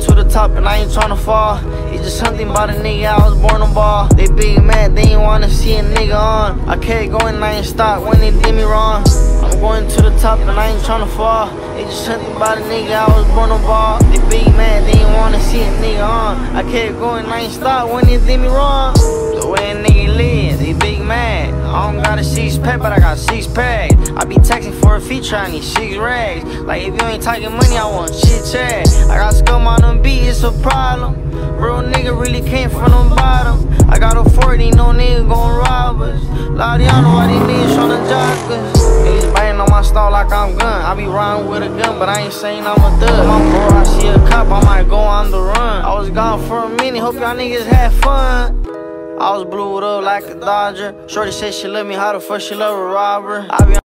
to the top and I ain't tryna fall. It's just something about a nigga, I was born to ball. They big mad, they ain't wanna see a nigga on. I kept going, I ain't stop when they did me wrong. I'm going to the top and I ain't tryna fall. It's just something about a nigga, I was born to ball. They big mad, they ain't wanna see a nigga on. I kept going, I ain't stop when they did me wrong. The way a nigga live, they big mad. I don't got a six pack, but I got six pack. I be texting for a feature, I need six rags. Like if you ain't talking money, I want shit chat. A problem. Real nigga really came from the bottom. I got a 40, no nigga gon' rob us. Know why these niggas tryna jock us. Niggas biting on my stall like I'm gun. I be riding with a gun, but I ain't saying I'm a thug. My bro, I see a cop, I might go on the run. I was gone for a minute, hope y'all niggas had fun. I was blued up like a Dodger. Shorty said she love me, how the fuck she love a robber? I be